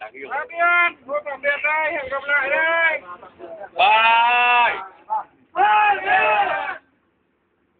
đáng yêu. Tạm biệt, hẹn gặp lại đây.